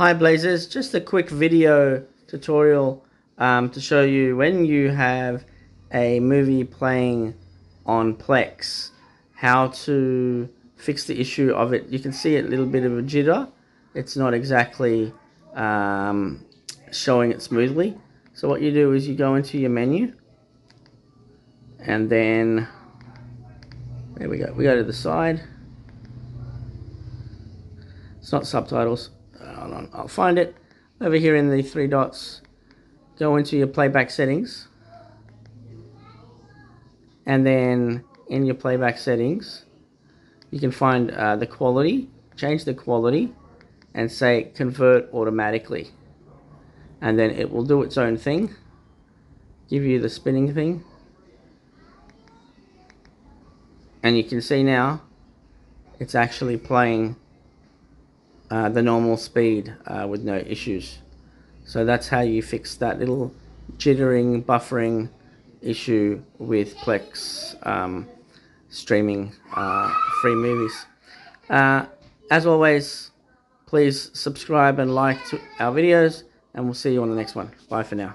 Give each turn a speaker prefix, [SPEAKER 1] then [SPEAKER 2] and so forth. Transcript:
[SPEAKER 1] Hi Blazers, just a quick video tutorial um, to show you when you have a movie playing on Plex, how to fix the issue of it. You can see a little bit of a jitter. It's not exactly um, showing it smoothly. So what you do is you go into your menu and then there we go. We go to the side. It's not subtitles. Hold on, I'll find it. Over here in the three dots, go into your playback settings. And then in your playback settings, you can find uh, the quality, change the quality, and say convert automatically. And then it will do its own thing, give you the spinning thing. And you can see now, it's actually playing uh, the normal speed uh, with no issues. So that's how you fix that little jittering, buffering issue with Plex um, streaming uh, free movies. Uh, as always, please subscribe and like to our videos, and we'll see you on the next one. Bye for now.